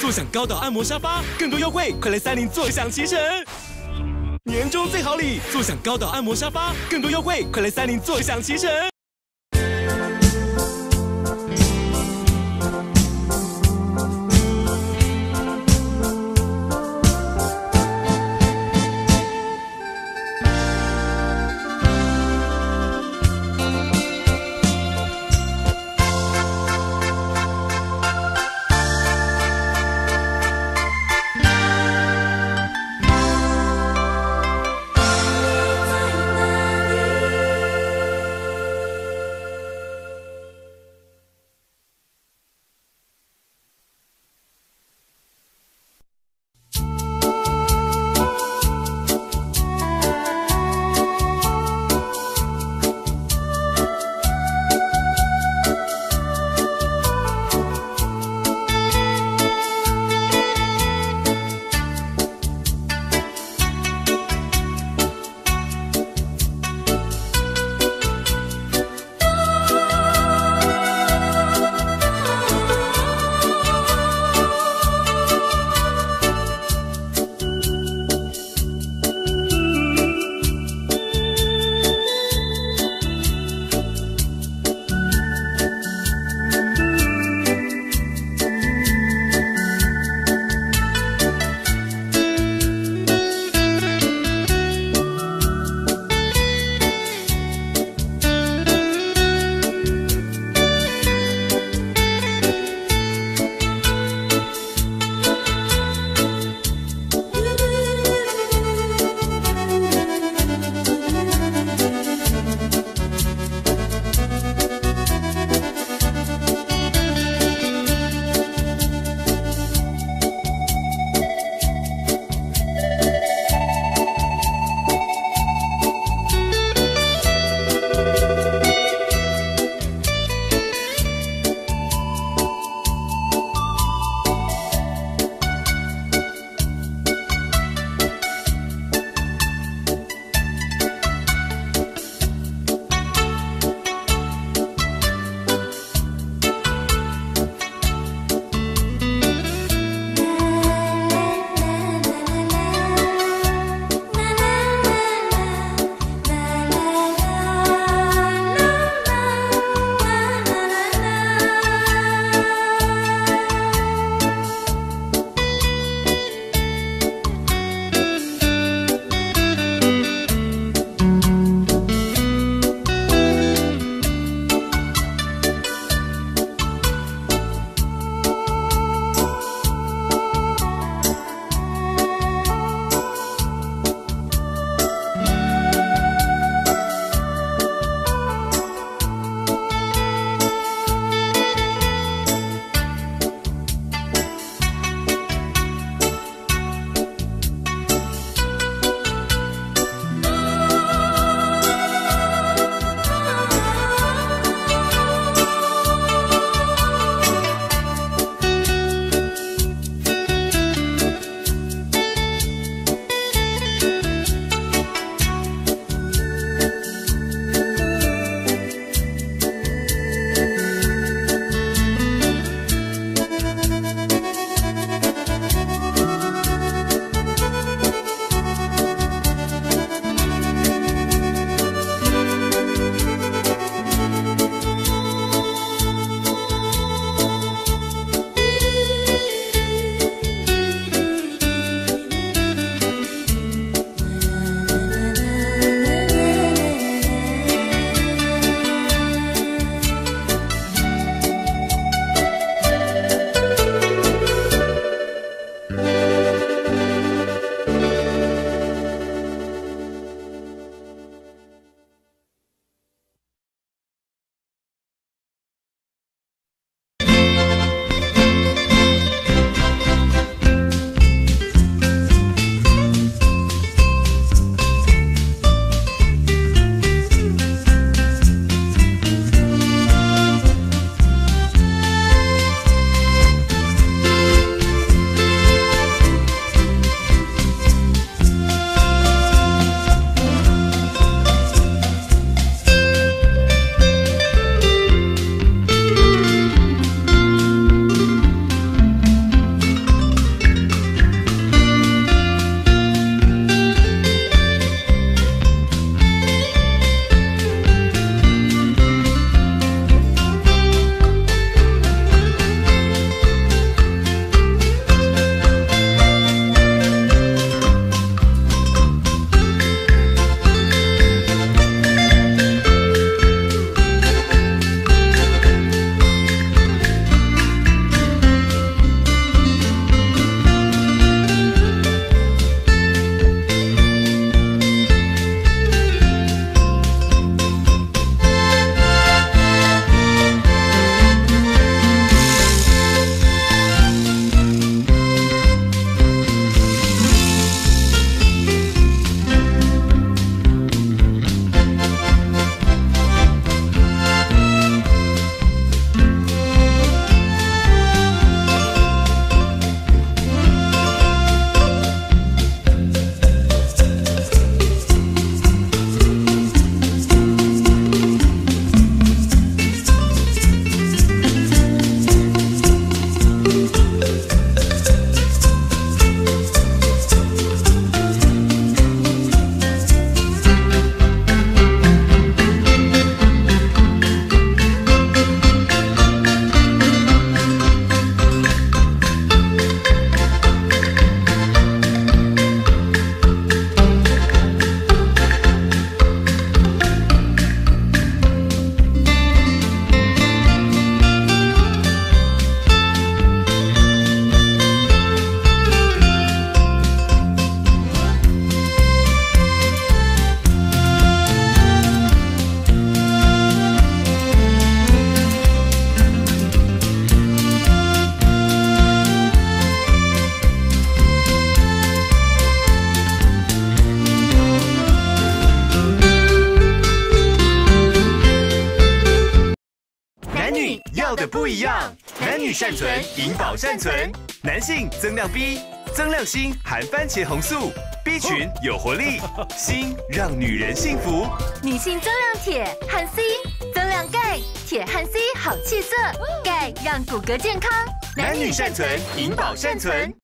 坐享高档按摩沙发，更多优惠，快来三菱坐享其成。年终最好礼，坐享高档按摩沙发，更多优惠，快来三菱坐享其成。银保善存。男性增量 B，增量锌含番茄红素，B 群有活力，锌让女人幸福。女性增量铁和 C，增量钙，铁和 C 好气色，钙让骨骼健康。男女善存，银保善存。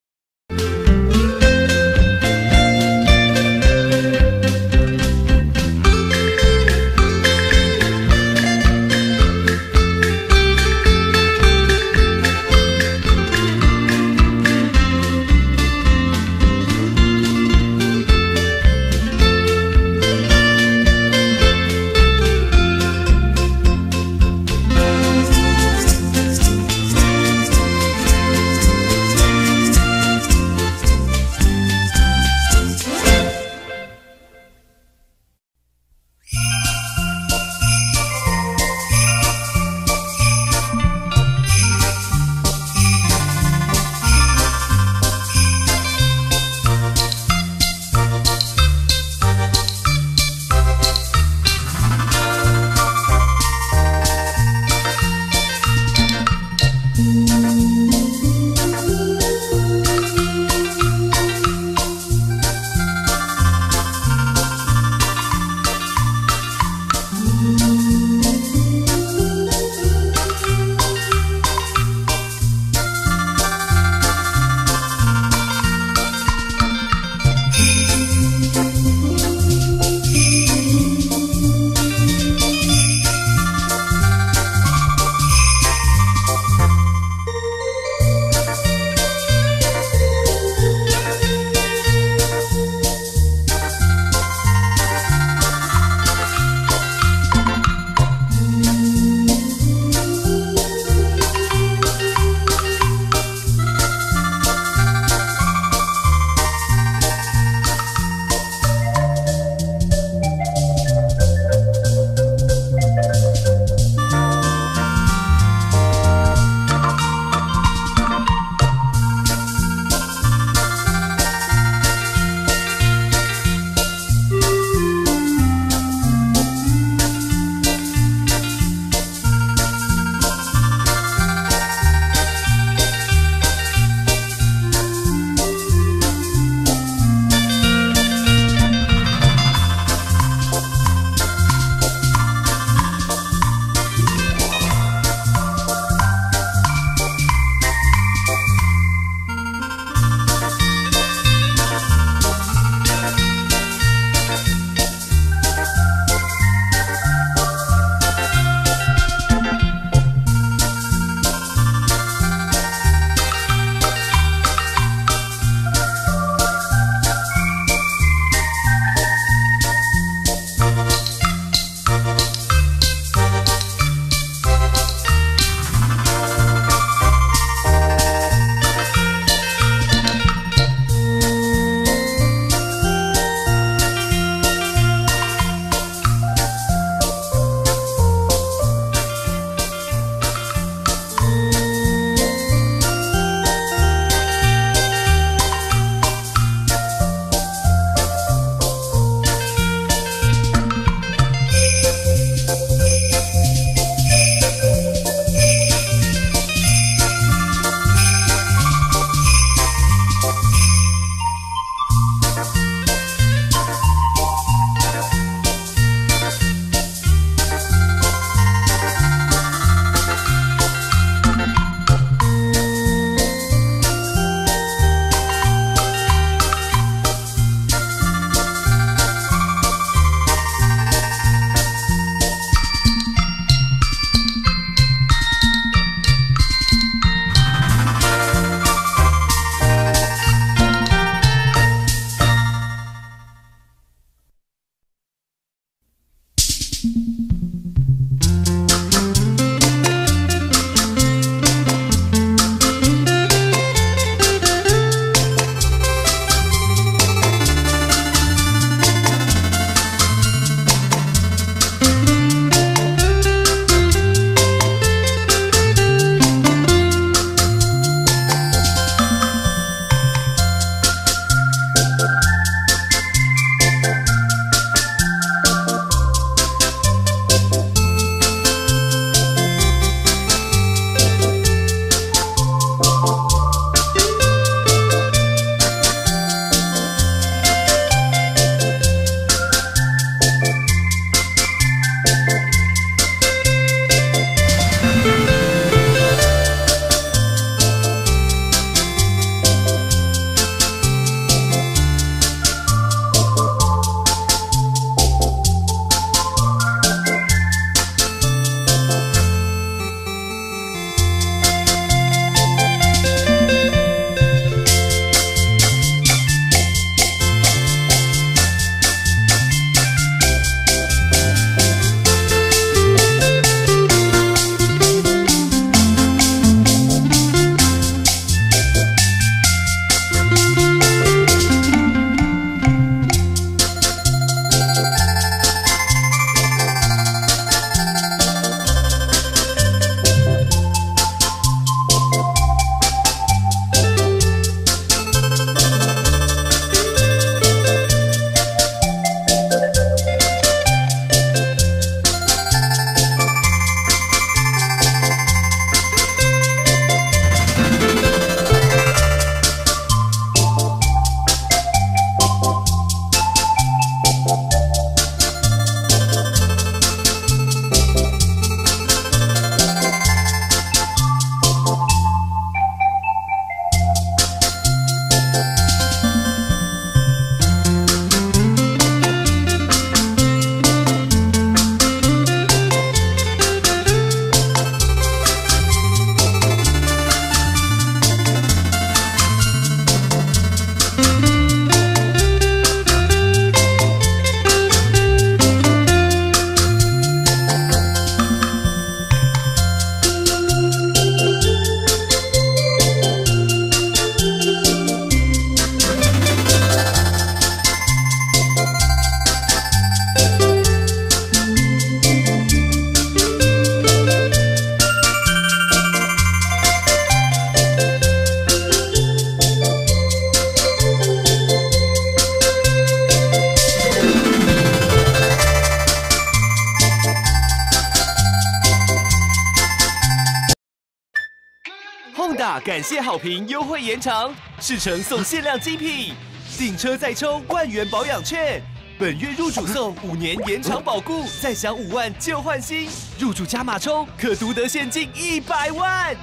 好评优惠延长，试乘送限量精品，订车再抽万元保养券。本月入主送五年延长保固，再享五万旧换新。入主加码抽可独得现金一百万。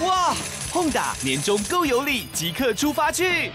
哇轰打年终够有礼，即刻出发去！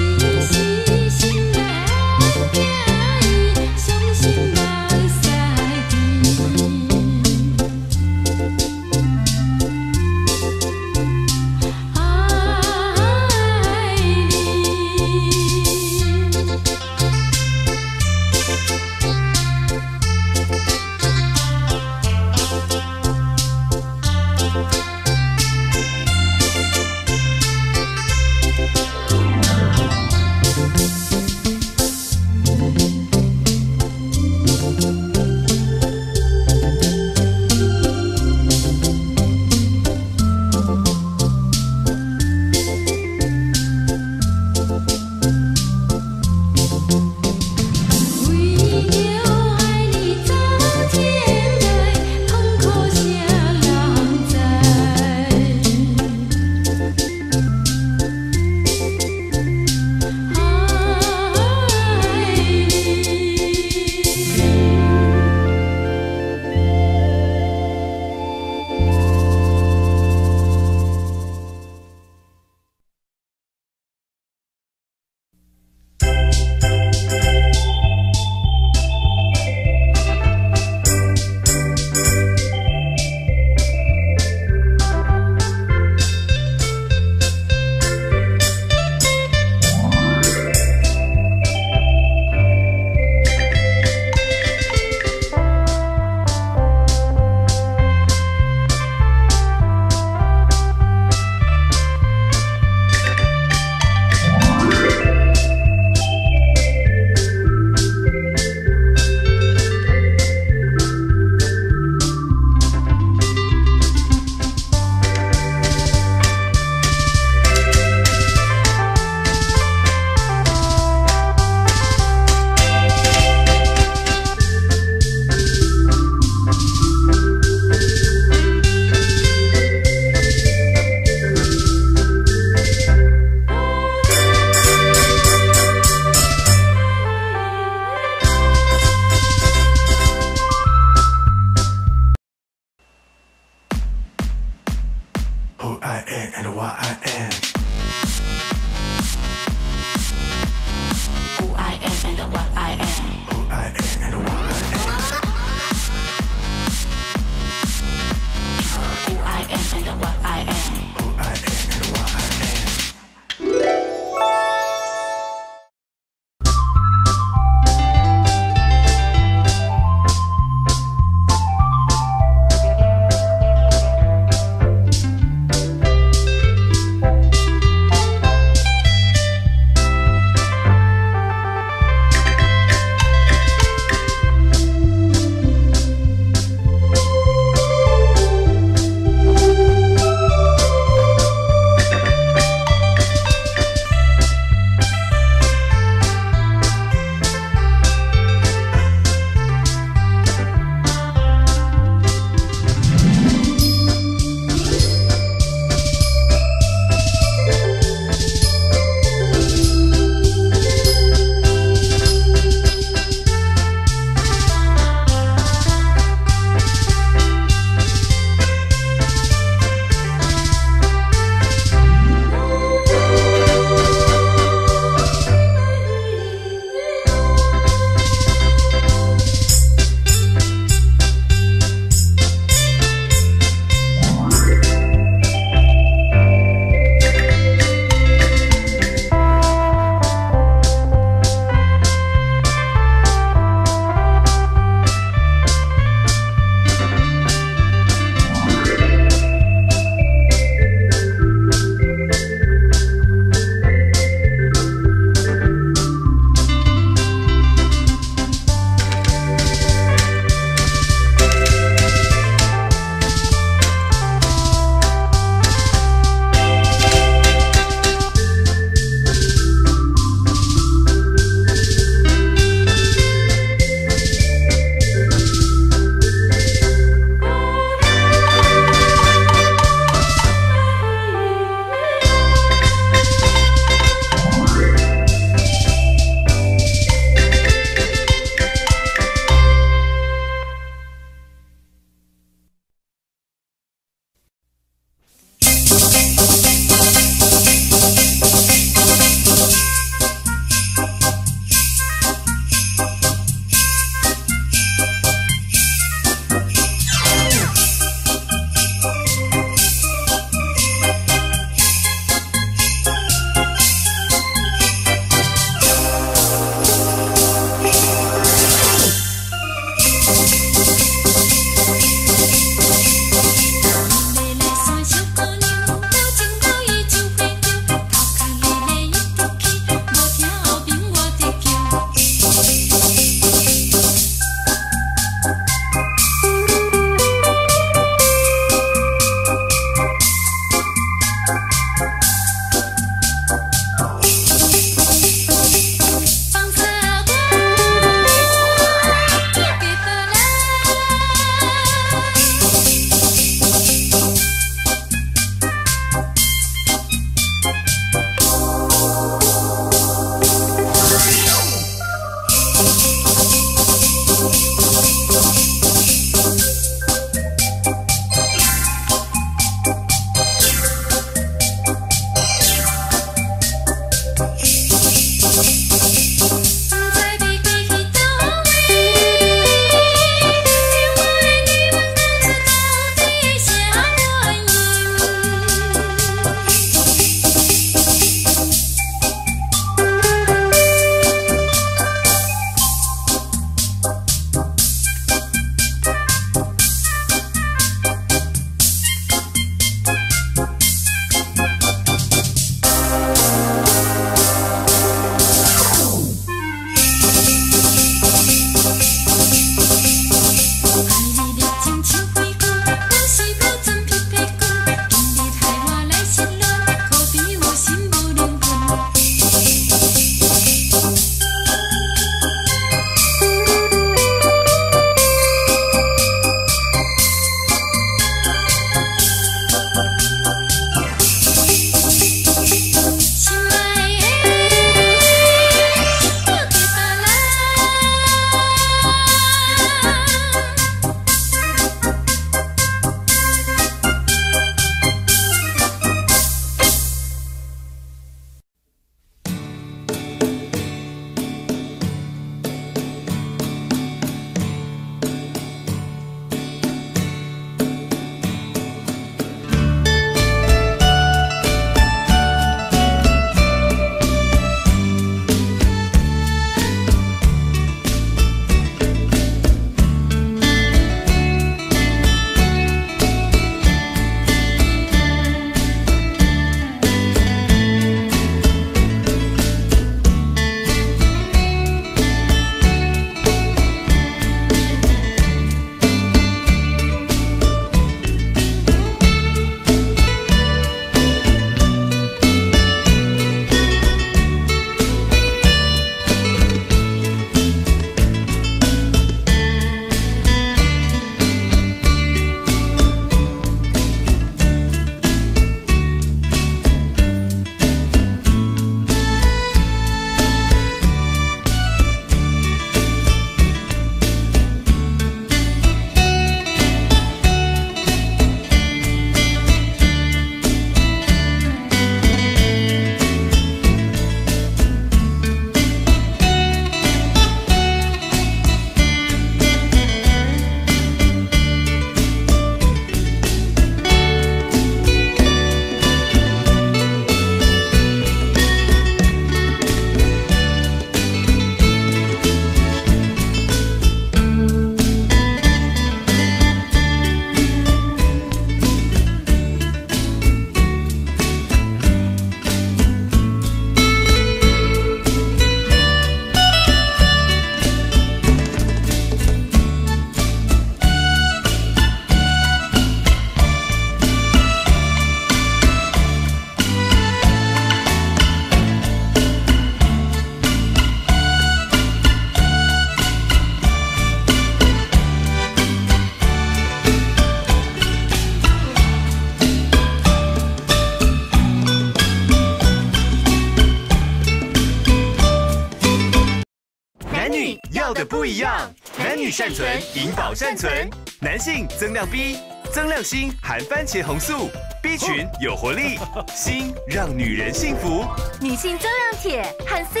善存。男性增量 B，增量锌含番茄红素，B 群有活力，锌让女人幸福。女性增量铁和 C，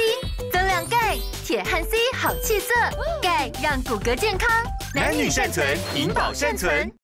增量钙，铁和 C 好气色，钙让骨骼健康。男女善存，银保善存。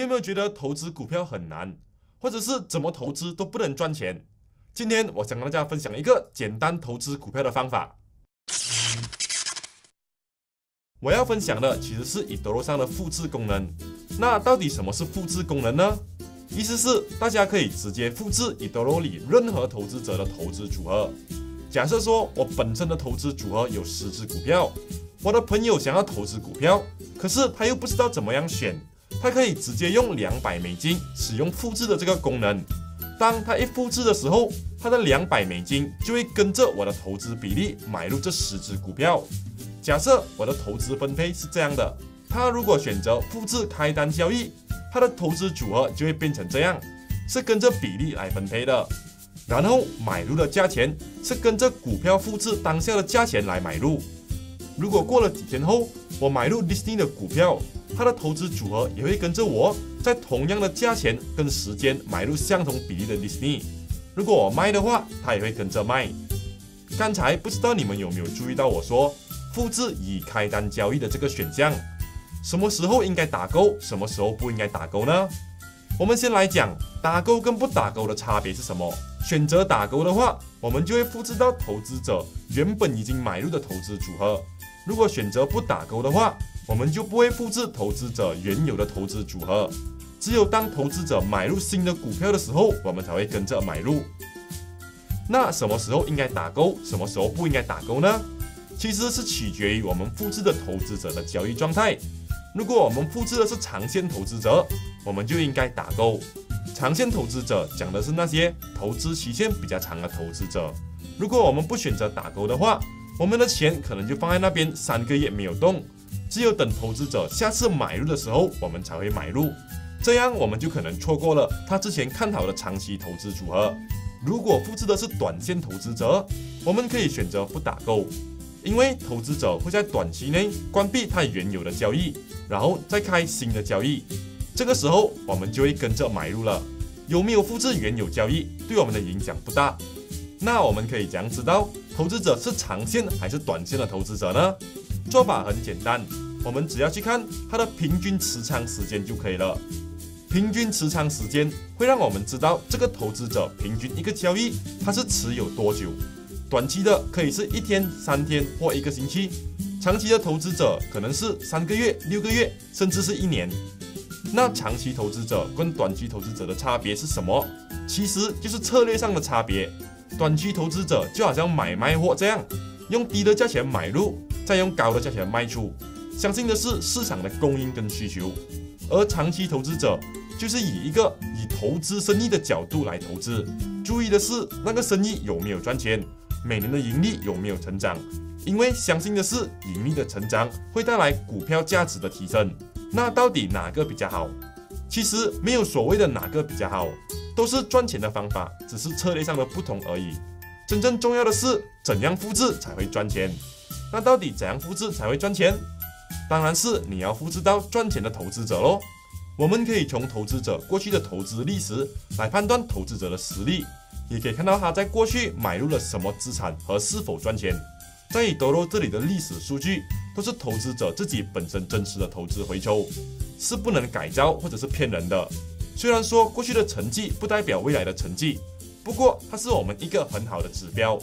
你有没有觉得投资股票很难，或者是怎么投资都不能赚钱？今天我想跟大家分享一个简单投资股票的方法。我要分享的其实是以德罗上的复制功能。那到底什么是复制功能呢？意思是大家可以直接复制以德罗里任何投资者的投资组合。假设说我本身的投资组合有十只股票，我的朋友想要投资股票，可是他又不知道怎么样选。它可以直接用两百美金使用复制的这个功能。当它一复制的时候，它的两百美金就会跟着我的投资比例买入这十只股票。假设我的投资分配是这样的，它如果选择复制开单交易，它的投资组合就会变成这样，是跟着比例来分配的。然后买入的价钱是跟着股票复制当下的价钱来买入。如果过了几天后，我买入 Disney 的股票。它的投资组合也会跟着我在同样的价钱跟时间买入相同比例的 Disney。如果我卖的话，它也会跟着卖。刚才不知道你们有没有注意到我说复制已开单交易的这个选项？什么时候应该打勾，什么时候不应该打勾呢？我们先来讲打勾跟不打勾的差别是什么。选择打勾的话，我们就会复制到投资者原本已经买入的投资组合。如果选择不打勾的话，我们就不会复制投资者原有的投资组合，只有当投资者买入新的股票的时候，我们才会跟着买入。那什么时候应该打勾，什么时候不应该打勾呢？其实是取决于我们复制的投资者的交易状态。如果我们复制的是长线投资者，我们就应该打勾。长线投资者讲的是那些投资期限比较长的投资者。如果我们不选择打勾的话，我们的钱可能就放在那边三个月没有动。只有等投资者下次买入的时候，我们才会买入，这样我们就可能错过了他之前看好的长期投资组合。如果复制的是短线投资者，我们可以选择不打勾，因为投资者会在短期内关闭他原有的交易，然后再开新的交易，这个时候我们就会跟着买入了。有没有复制原有交易对我们的影响不大。那我们可以怎样知道投资者是长线还是短线的投资者呢？做法很简单，我们只要去看它的平均持仓时间就可以了。平均持仓时间会让我们知道这个投资者平均一个交易它是持有多久。短期的可以是一天、三天或一个星期，长期的投资者可能是三个月、六个月，甚至是一年。那长期投资者跟短期投资者的差别是什么？其实就是策略上的差别。短期投资者就好像买卖货这样，用低的价钱买入。再用高的价钱卖出，相信的是市场的供应跟需求，而长期投资者就是以一个以投资生意的角度来投资，注意的是那个生意有没有赚钱，每年的盈利有没有成长，因为相信的是盈利的成长会带来股票价值的提升。那到底哪个比较好？其实没有所谓的哪个比较好，都是赚钱的方法，只是策略上的不同而已。真正重要的是怎样复制才会赚钱。那到底怎样复制才会赚钱？当然是你要复制到赚钱的投资者喽。我们可以从投资者过去的投资历史来判断投资者的实力，也可以看到他在过去买入了什么资产和是否赚钱。在德罗这里的历史数据都是投资者自己本身真实的投资回抽，是不能改造或者是骗人的。虽然说过去的成绩不代表未来的成绩，不过它是我们一个很好的指标。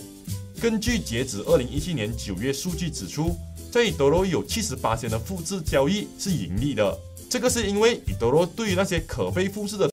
根据截止二零一七年九月数据指出，在以德罗有七十八千的复制交易是盈利的，这个是因为以德罗对于那些可被复制的。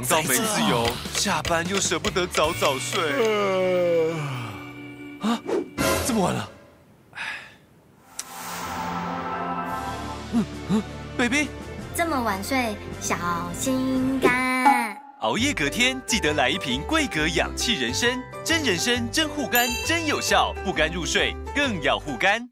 忙到没自由，下班又舍不得早早睡。啊，这么晚了？嗯嗯，baby，这么晚睡，小心肝。熬夜隔天记得来一瓶桂格氧气人参，真人参真护肝真有效，不肝入睡更要护肝。